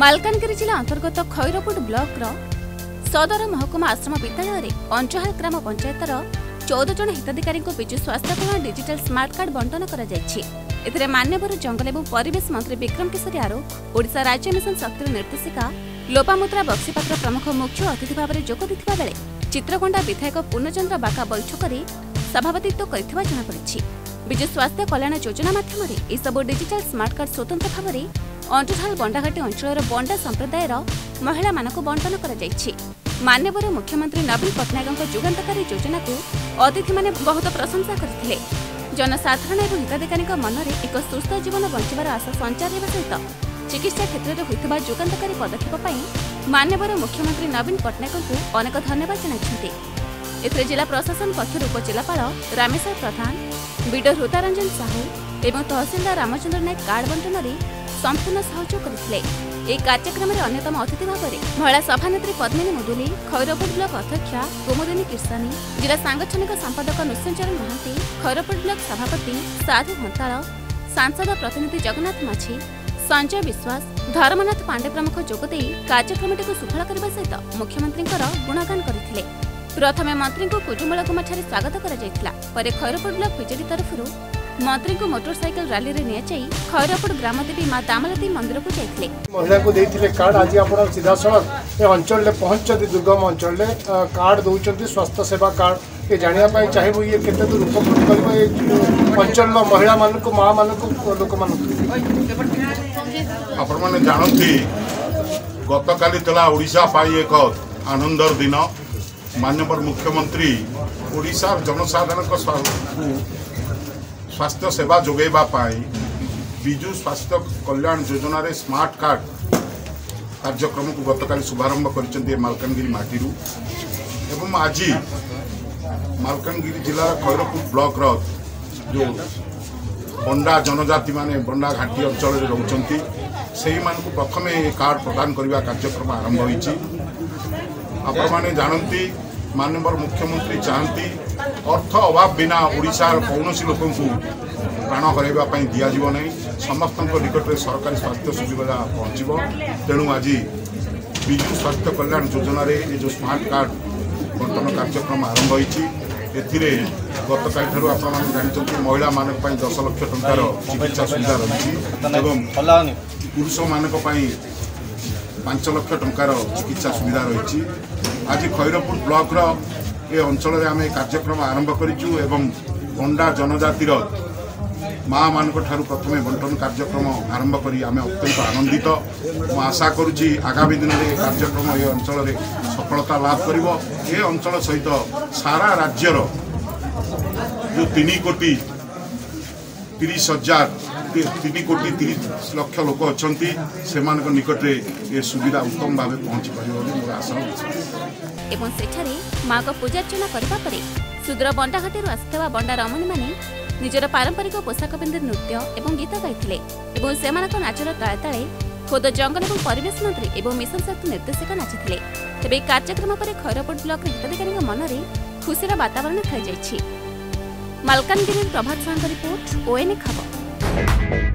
ମାଲକାନଗିରି ଜିଲ୍ଲା ଅନ୍ତର୍ଗତ ଖଇରପୁଟ ବ୍ଲକର ସଦର ମହକୁମା ଆଶ୍ରମ ବିଦ୍ୟାଳୟରେ ଅଞ୍ଚହାଲ ଗ୍ରାମ ପଞ୍ଚାୟତର ଚଉଦ ଜଣ ହିତାଧିକାରୀଙ୍କୁ ବିଜୁ ସ୍ୱାସ୍ଥ୍ୟ କଲ୍ୟାଣ ଡିଜିଟାଲ ସ୍ମାର୍ଟ କାର୍ଡ ବଣ୍ଟନ କରାଯାଇଛି। ଏଥିରେ ମାନ୍ୟବର ଜଙ୍ଗଲ ଏବଂ ପରିବେଶ ମନ୍ତ୍ରୀ ବିକ୍ରମ କିଶୋରୀ ଆରୋଗ ଓଡ଼ିଶା ରାଜ୍ୟ ମିଶନ ଶକ୍ତିର ନିର୍ଦ୍ଦେଶିକା ଲୋପାମୁଦ୍ରା ବକ୍ସିପାତ୍ର ପ୍ରମୁଖ ମୁଖ୍ୟ ଅତିଥି ଭାବରେ ଯୋଗ ଦେଇଥିବା ବେଳେ ଚିତ୍ରକୋଣ୍ଡା ବିଧାୟକ ପୂର୍ଣ୍ଣଚନ୍ଦ୍ର ବାକା ବୈଠକରେ ସଭାପତିତ୍ୱ କରିଥିବା ଜଣାପଡ଼ିଛି। ବିଜୁ ସ୍ୱାସ୍ଥ୍ୟ କଲ୍ୟାଣ ଯୋଜନା ମାଧ୍ୟମରେ ଏସବୁ ଡିଜିଟାଲ ସ୍ମାର୍ଟ କାର୍ଡ ସ୍ୱତନ୍ତ୍ର ଭାବରେ ଅଣ୍ଟୁଝାଲ ବଣ୍ଡାଘାଟି ଅଞ୍ଚଳର ବଣ୍ଡା ସମ୍ପ୍ରଦାୟର ମହିଳାମାନଙ୍କୁ ବଣ୍ଟନ କରାଯାଇଛି। ମାନ୍ୟବର ମୁଖ୍ୟମନ୍ତ୍ରୀ ନବୀନ ପଟ୍ଟନାୟକଙ୍କ ଯୁଗାନ୍ତକାରୀ ଯୋଜନାକୁ ଅତିଥିମାନେ ବହୁତ ପ୍ରଶଂସା କରିଥିଲେ। ଜନସାଧାରଣ ଏବଂ ହିତାଧିକାରୀଙ୍କ ମନରେ ଏକ ସୁସ୍ଥ ଜୀବନ ବଞ୍ଚିବାର ଆଶା ସଞ୍ଚାର ହେବା ସହିତ ଚିକିତ୍ସା କ୍ଷେତ୍ରରେ ହୋଇଥିବା ଯୁଗାନ୍ତକାରୀ ପଦକ୍ଷେପ ପାଇଁ ମାନ୍ୟବର ମୁଖ୍ୟମନ୍ତ୍ରୀ ନବୀନ ପଟ୍ଟନାୟକଙ୍କୁ ଅନେକ ଧନ୍ୟବାଦ ଜଣାଇଛନ୍ତି। ଏଥିରେ ଜିଲ୍ଲା ପ୍ରଶାସନ ପକ୍ଷରୁ ଉପଜିଲ୍ଲାପାଳ ରାମେଶ୍ୱର ପ୍ରଧାନ ବିଡିଓ ହୃଦାରଞ୍ଜନ ସାହୁ ଏବଂ ତହସିଲଦାର ରାମଚନ୍ଦ୍ର ନାୟକ କାର୍ଡ ବଣ୍ଟନରେ ସମ୍ପୂର୍ଣ୍ଣ ସହଯୋଗ କରିଥିଲେ। ଏହି କାର୍ଯ୍ୟକ୍ରମରେ ଅନ୍ୟତମ ଅତିଥି ଭାବରେ ମହିଳା ସଭାନେତ୍ରୀ ପଦ୍ମିନୀ ମୁଦୁଲି ଖୈରପୁଟ ବ୍ଲକ ଅଧ୍ୟକ୍ଷା କୁମୁଦିନୀ କିର୍ସାନୀ ଜିଲ୍ଲା ସାଂଗଠନିକ ସମ୍ପାଦକ ନୃସିଂଚରଣ ମହାନ୍ତି ଖୈରପୁଟ ବ୍ଲକ ସଭାପତି ସାଧୁ ହନ୍ତାଳ ସାଂସଦ ପ୍ରତିନିଧି ଜଗନ୍ନାଥ ମାଝୀ ସଞ୍ଜୟ ବିଶ୍ୱାସ ଧର୍ମନାଥ ପାଣ୍ଡେ ପ୍ରମୁଖ ଯୋଗଦେଇ କାର୍ଯ୍ୟକ୍ରମଟିକୁ ସୁଫଳ କରିବା ସହିତ ମୁଖ୍ୟମନ୍ତ୍ରୀଙ୍କର ଗୁଣଗାନ କରିଥିଲେ। ପ୍ରଥମେ ମନ୍ତ୍ରୀଙ୍କୁ କୁଜୁମଳଗୁମାଠାରେ ସ୍ୱାଗତ କରାଯାଇଥିଲା। ପରେ ଖୈରପୁଟ ବ୍ଲକ ବିଜେଡି ତରଫରୁ मंत्री को मोटरसाइकेल रैली रे नियाचाई खैरपुर ग्रामदेवी माँ दामलती मंदिर को जाइथिले महिला को देथिले कार्ड आज आपण सीधा सड़क ए अंचल ले पहुँचती दुर्गम अंचल ले कार्ड दउचंती स्वास्थ्य सेवा कार्ड के जानिया पाई चाहिबो ये केते दूर उपकृत करबो ए अंचल लो महिला मान को माँ मान को लोक मान आपण माने जानती गतकाली तला ओडिसा पाई एक आनंदर दिन माननीय मुख्यमंत्री ओडिसा जनसाधारण ସ୍ୱାସ୍ଥ୍ୟ ସେବା ଯୋଗାଇବା ପାଇଁ ବିଜୁ ସ୍ୱାସ୍ଥ୍ୟ କଲ୍ୟାଣ ଯୋଜନାରେ ସ୍ମାର୍ଟ କାର୍ଡ କାର୍ଯ୍ୟକ୍ରମକୁ ଗତକାଲି ଶୁଭାରମ୍ଭ କରିଛନ୍ତି ଏ ମାଲକାନଗିରି ମାଟିରୁ ଏବଂ ଆଜି ମାଲକାନଗିରି ଜିଲ୍ଲାର ଖୈରପୁର ବ୍ଲକର ଯେଉଁ ବଣ୍ଡା ଜନଜାତିମାନେ ବଣ୍ଡା ଘାଟି ଅଞ୍ଚଳରେ ରହୁଛନ୍ତି ସେଇମାନଙ୍କୁ ପ୍ରଥମେ ଏ କାର୍ଡ ପ୍ରଦାନ କରିବା କାର୍ଯ୍ୟକ୍ରମ ଆରମ୍ଭ ହୋଇଛି ଆପଣମାନେ ଜାଣନ୍ତି ମାନ୍ୟବର ମୁଖ୍ୟମନ୍ତ୍ରୀ ଚାହାନ୍ତି ଅର୍ଥ ଅଭାବ ବିନା ଓଡ଼ିଶାର କୌଣସି ଲୋକଙ୍କୁ ପ୍ରାଣ ହରାଇବା ପାଇଁ ଦିଆଯିବ ନାହିଁ। ସମସ୍ତଙ୍କ ନିକଟରେ ସରକାରୀ ସ୍ୱାସ୍ଥ୍ୟ ସୁବିଧା ପହଞ୍ଚିବ। ତେଣୁ ଆଜି ବିଜୁ ସ୍ୱାସ୍ଥ୍ୟ କଲ୍ୟାଣ ଯୋଜନାରେ ଏ ଯେଉଁ ସ୍ମାର୍ଟ କାର୍ଡ ବଣ୍ଟନ କାର୍ଯ୍ୟକ୍ରମ ଆରମ୍ଭ ହୋଇଛି ଏଥିରେ ଗତକାଲିଠାରୁ ଆପଣମାନେ ଜାଣିଛନ୍ତି ମହିଳାମାନଙ୍କ ପାଇଁ ଦଶ ଲକ୍ଷ ଟଙ୍କାର ଚିକିତ୍ସା ସୁବିଧା ରହିଛି ଏବଂ ପୁରୁଷମାନଙ୍କ ପାଇଁ ପାଞ୍ଚ ଲକ୍ଷ ଟଙ୍କାର ଚିକିତ୍ସା ସୁବିଧା ରହିଛି। ଆଜି ଖୈରପୁର ବ୍ଲକର ଏ ଅଞ୍ଚଳରେ ଆମେ କାର୍ଯ୍ୟକ୍ରମ ଆରମ୍ଭ କରିଛୁ ଏବଂ ପଣ୍ଡା ଜନଜାତିର ମାଆମାନଙ୍କ ଠାରୁ ପ୍ରଥମେ ବଣ୍ଟନ କାର୍ଯ୍ୟକ୍ରମ ଆରମ୍ଭ କରି ଆମେ ଅତ୍ୟନ୍ତ ଆନନ୍ଦିତ। ମୁଁ ଆଶା କରୁଛି ଆଗାମୀ ଦିନରେ ଏ କାର୍ଯ୍ୟକ୍ରମ ଏ ଅଞ୍ଚଳରେ ସଫଳତା ଲାଭ କରିବ। ଏ ଅଞ୍ଚଳ ସହିତ ସାରା ରାଜ୍ୟର ଯେଉଁ ତିନି କୋଟି ତିରିଶ ହଜାର ତିନି କୋଟି ତିରିଶ ଲକ୍ଷ ଲୋକ ଅଛନ୍ତି। ସେମାନଙ୍କ ନିକଟରେ ଏ ସୁବିଧା ଉତ୍ତମ ଭାବେ ପହଞ୍ଚି ପାରିବ ବୋଲି ମୋର ଆଶା ଅଛି। ଏବଂ ସେଠାରେ ମାଙ୍କ ପୂଜାର୍ଚ୍ଚନା କରିବା ପରେ ସୁଦୂର ବଣ୍ଡାଘାଟିରୁ ଆସିଥିବା ବଣ୍ଡା ରମଣୀମାନେ ନିଜର ପାରମ୍ପରିକ ପୋଷାକ ପିନ୍ଧି ନୃତ୍ୟ ଏବଂ ଗୀତ ଗାଇଥିଲେ ଏବଂ ସେମାନଙ୍କ ନାଚର ତାଳେ ତାଳେ ଖୋଦ ଜଙ୍ଗଲ ଏବଂ ପରିବେଶ ମନ୍ତ୍ରୀ ଏବଂ ମିଶନ ଶକ୍ତି ନିର୍ଦ୍ଦେଶକ ନାଚିଥିଲେ। ତେବେ ଏହି କାର୍ଯ୍ୟକ୍ରମ ପରେ ଖୈରପୁଟ ବ୍ଲକର ହିତାଧିକାରୀଙ୍କ ମନରେ ଖୁସିର ବାତାବରଣ ଖେଳିଯାଇଛି। ମାଲକାନଗିରି ପ୍ରଭାତ ସାହୁଙ୍କ ରିପୋର୍ଟ ଓଏନ୍ଏ ଖବର। Bye.